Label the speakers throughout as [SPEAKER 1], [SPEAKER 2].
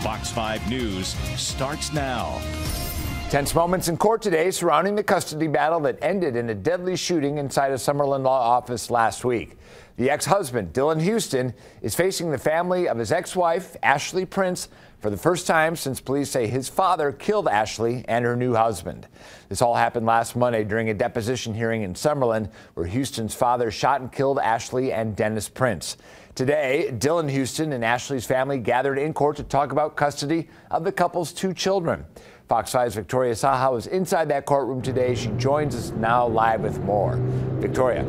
[SPEAKER 1] Fox 5 News starts now.
[SPEAKER 2] Tense moments in court today surrounding the custody battle that ended in a deadly shooting inside a Summerlin law office last week. The ex husband, Dylan Houston, is facing the family of his ex wife, Ashley Prince, for the first time since police say his father killed Ashley and her new husband. This all happened last Monday during a deposition hearing in Summerlin, where Houston's father shot and killed Ashley and Dennis Prince. Today, Dylan Houston and Ashley's family gathered in court to talk about custody of the couple's two children. Fox 5's Victoria Saha was inside that courtroom today. She joins us now live with more. Victoria.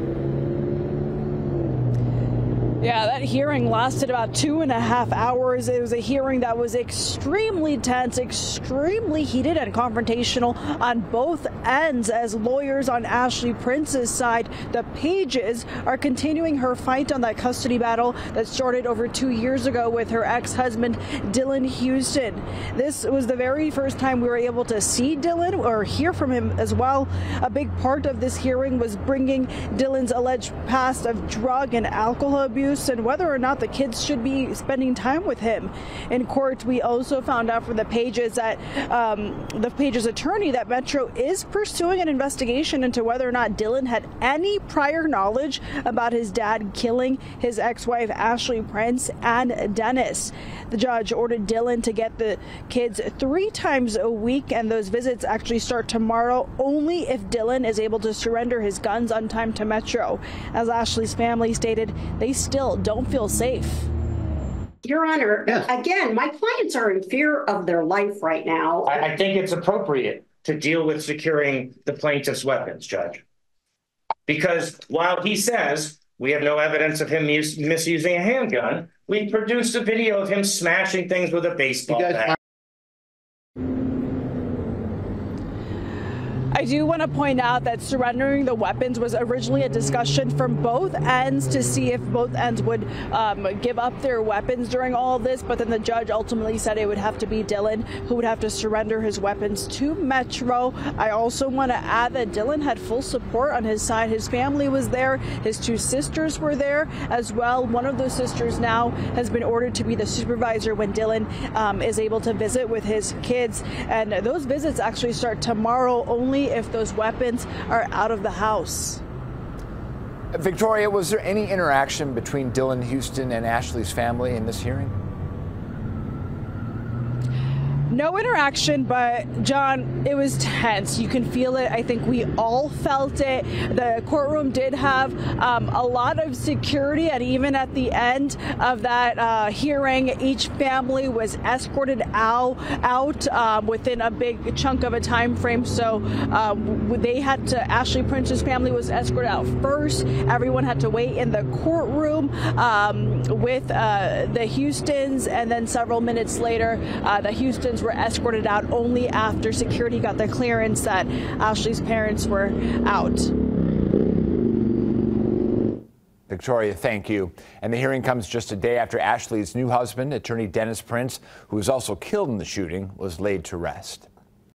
[SPEAKER 3] Yeah, that hearing lasted about two and a half hours. It was a hearing that was extremely tense, extremely heated, and confrontational on both ends. As lawyers on Ashley Prince's side, the Pages are continuing her fight on that custody battle that started over two years ago with her ex husband, Dylan Houston. This was the very first time we were able to see Dylan or hear from him as well. A big part of this hearing was bringing Dylan's alleged past of drug and alcohol abuse and whether or not the kids should be spending time with him. In court, we also found out from the pages that um, the pages attorney that Metro is pursuing an investigation into whether or not Dylan had any prior knowledge about his dad killing his ex-wife Ashley Prince and Dennis. The judge ordered Dylan to get the kids three times a week, and those visits actually start tomorrow only if Dylan is able to surrender his guns on time to Metro. As Ashley's family stated, they still still don't feel safe.
[SPEAKER 4] Your Honor, yes. again, my clients are in fear of their life right now.
[SPEAKER 5] I, I think it's appropriate to deal with securing the plaintiff's weapons, Judge. Because while he says we have no evidence of him misusing a handgun, we produced a video of him smashing things with a baseball bat.
[SPEAKER 3] I do want to point out that surrendering the weapons was originally a discussion from both ends to see if both ends would um, give up their weapons during all this, but then the judge ultimately said it would have to be Dylan who would have to surrender his weapons to Metro. I also want to add that Dylan had full support on his side. His family was there, his two sisters were there as well. One of those sisters now has been ordered to be the supervisor when Dylan um, is able to visit with his kids, and those visits actually start tomorrow only if those weapons are out of the house.
[SPEAKER 2] Victoria, was there any interaction between Dylan Houston and Ashley's family in this hearing?
[SPEAKER 3] No interaction, but John, it was tense. You can feel it. I think we all felt it. The courtroom did have um, a lot of security, and even at the end of that uh, hearing, each family was escorted out out um, within a big chunk of a time frame. So um, they had to. Ashley Prince's family was escorted out first. Everyone had to wait in the courtroom um, with uh, the Houston's, and then several minutes later, uh, the Houston's were escorted out only after security got the clearance that Ashley's parents were out.
[SPEAKER 2] Victoria, thank you. And the hearing comes just a day after Ashley's new husband, attorney Dennis Prince, who was also killed in the shooting, was laid to rest.